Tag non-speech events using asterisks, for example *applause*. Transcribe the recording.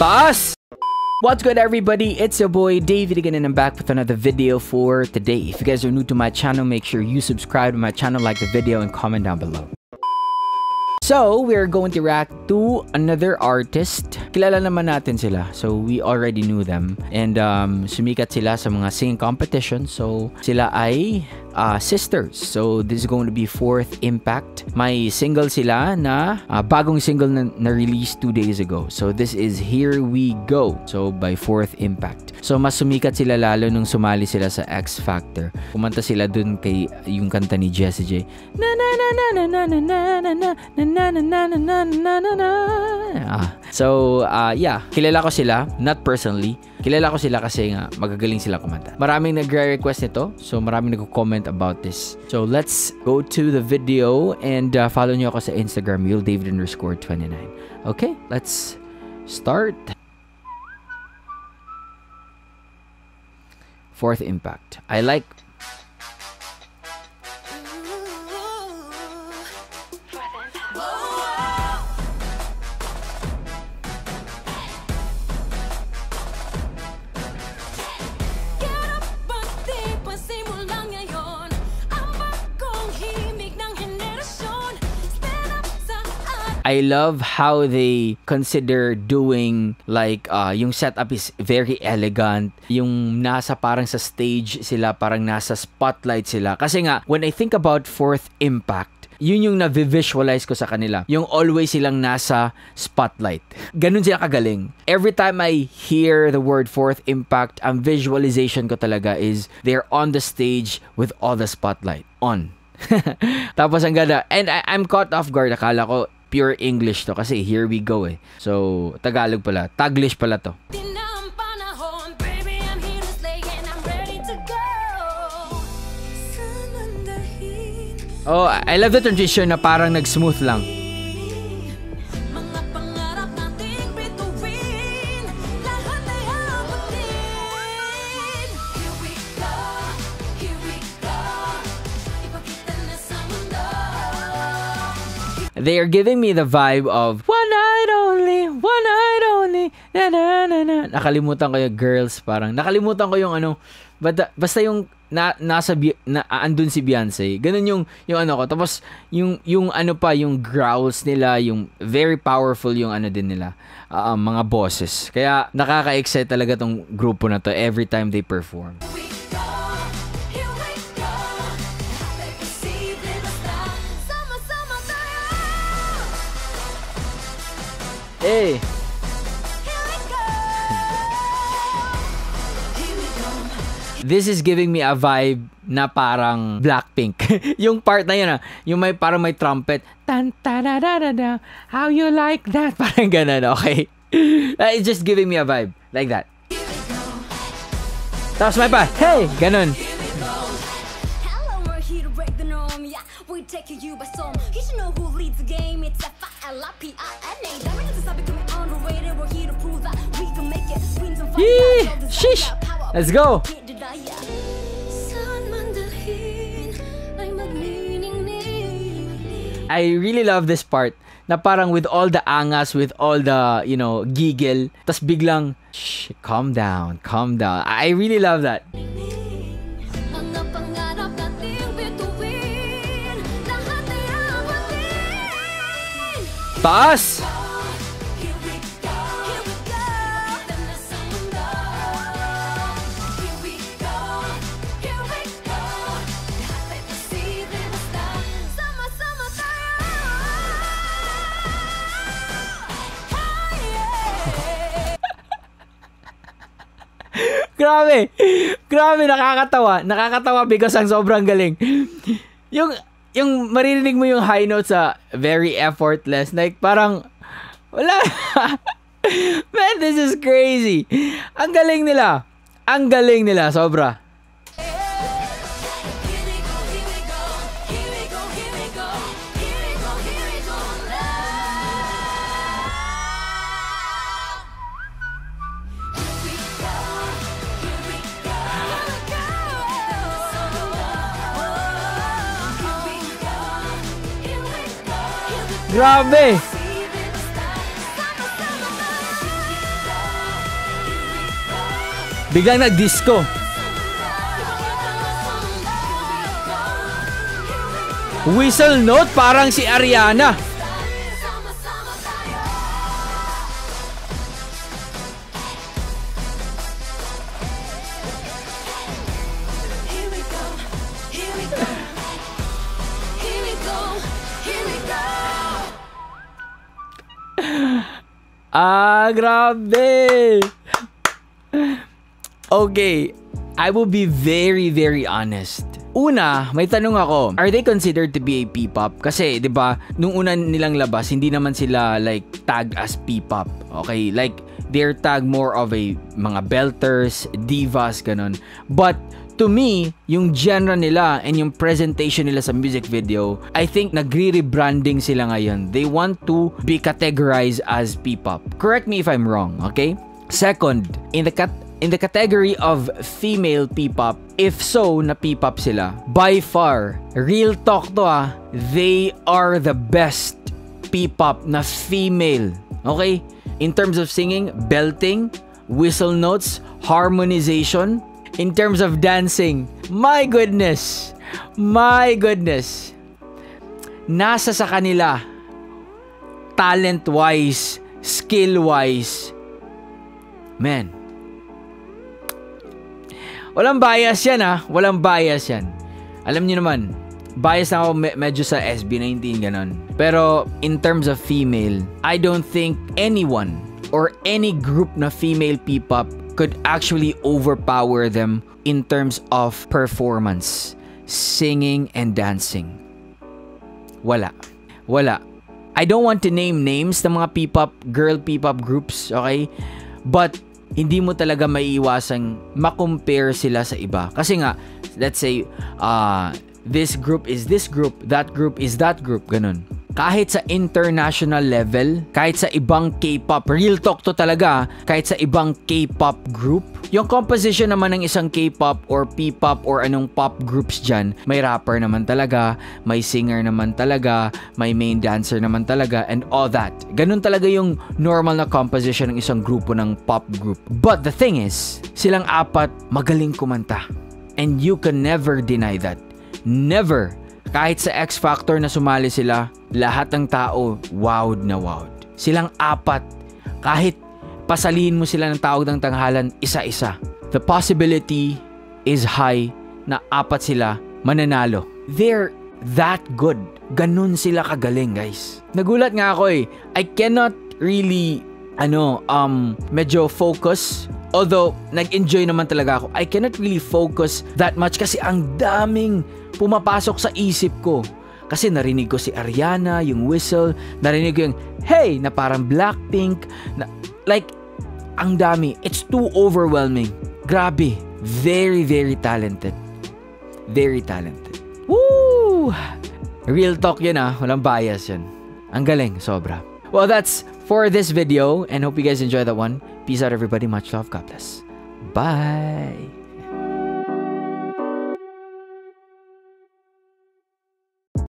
Taas! What's good everybody? It's your boy David again and I'm back with another video for today. If you guys are new to my channel, make sure you subscribe to my channel, like the video, and comment down below. So, we're going to react to another artist. Kilala naman natin sila. So, we already knew them. And um, sumikat sila sa mga singing competition. So, sila ay uh, sisters. So, this is going to be Fourth Impact. May single sila na uh, bagong single na, na release two days ago. So, this is Here We Go. So, by Fourth Impact. So, mas sumikat sila lalo nung sumali sila sa X Factor. Kumanta sila dun kay yung kanta ni Jessie J. Na na na na na na na na na na na na na na na na na ah. So, uh, yeah. Kilala ko sila. Not personally. Kilala ko sila kasi nga magagaling sila kumanta. Maraming nagre-request nito. So, maraming nagko-comment about this. So, let's go to the video and uh, follow nyo ako sa Instagram, David underscore 29. Okay, let's start. Fourth impact. I like I love how they consider doing like uh, yung setup is very elegant. Yung nasa parang sa stage sila, parang nasa spotlight sila. Kasi nga, when I think about Fourth Impact, yun yung na-visualize ko sa kanila. Yung always silang nasa spotlight. Ganun sila kagaling. Every time I hear the word fourth impact, ang visualization ko talaga is they're on the stage with all the spotlight on. *laughs* Tapos ang ganda. And I, I'm caught off guard. Akala ko pure English to kasi here we go eh. So, Tagalog pala. Taglish pala to. Oh, I love the transition na parang nag-smooth lang. They are giving me the vibe of one night only, one night only, na na na na. Nakalimutan ko yung girls, parang nakalimutan ko yung ano, basta, basta yung na, nasa na andun si Beyonce. Ganun yung yung ano ko. Tapos yung yung ano pa yung growls nila, yung very powerful yung ano din nila. Uh, mga bosses. Kaya nakaka-excite talaga tong grupo na to every time they perform. Hey! This is giving me a vibe na parang Blackpink. *laughs* yung part na yun ah, yung may parang may trumpet. Tan ta da da da da. How you like that? *laughs* Parang ganun, okay? *laughs* Uh, it's just giving me a vibe like that. Tapos may pa, hey! Ganun. We take you by storm. You should know who leads the game. It's F-I-L-I-P-I-N-A. Yee! Sheesh! Let's go! I really love this part na parang with all the angas, with all the, you know, giggle, tas biglang, shh, calm down, calm down. I really love that. Taas! *laughs* Grabe. Grabe, nakakatawa. Nakakatawa because ang sobrang galing. Yung yung maririnig mo yung high notes sa very effortless. Like, parang, wala. *laughs* Man, this is crazy. Ang galing nila. Ang galing nila, sobra. Grabe! Biglang nag-disco. Whistle note parang si Ariana. Ah, grabe! Okay, I will be very, very honest. Una, may tanong ako, are they considered to be a P-pop? Kasi, di ba, nung una nilang labas, hindi naman sila like tag as P-pop. Okay, like they're tag more of a mga belters, divas, ganun. But to me, yung genre nila and yung presentation nila sa music video, I think nagre-rebranding sila ngayon. They want to be categorized as P-pop. Correct me if I'm wrong, okay? Second, in the cat in the category of female P-pop, if so na P-pop sila, by far, real talk to ah, they are the best P-pop na female. Okay? In terms of singing, belting, whistle notes, harmonization, in terms of dancing, my goodness. My goodness. Nasa sa kanila talent-wise, skill-wise. Man. Walang bias yan ah. Walang bias yan. Alam niyo naman, bias na ako me- medyo sa SB19 ganon. Pero in terms of female, I don't think anyone or any group na female P-pop could actually overpower them in terms of performance, singing and dancing. Wala. Wala. I don't want to name names ng mga P-pop, girl P-pop groups, okay? But hindi mo talaga maiiwasang makompare sila sa iba. Kasi nga, let's say, uh, this group is this group, that group is that group, ganun. Kahit sa international level, kahit sa ibang K-pop, real talk to talaga, kahit sa ibang K-pop group, yung composition naman ng isang K-pop or P-pop or anong pop groups dyan, may rapper naman talaga, may singer naman talaga, may main dancer naman talaga, and all that. Ganun talaga yung normal na composition ng isang grupo ng pop group. But the thing is, silang apat magaling kumanta. And you can never deny that. Never. Kahit sa X Factor na sumali sila, lahat ng tao wowed na wowed. Silang apat. Kahit pasalihin mo sila ng tawag ng tanghalan isa-isa. The possibility is high na apat sila mananalo. They're that good. Ganun sila kagaling, guys. Nagulat nga ako eh. I cannot really ano, um, medyo focus. Although, nag-enjoy naman talaga ako. I cannot really focus that much kasi ang daming pumapasok sa isip ko. Kasi narinig ko si Ariana, yung whistle, narinig ko yung, hey, na parang Blackpink, na, like, ang dami. It's too overwhelming. Grabe. Very, very talented. Very talented. Woo! Real talk yun ah. Walang bias yun. Ang galing, sobra. Well, that's for this video and hope you guys enjoy that one. Peace out everybody. Much love. God bless. Bye.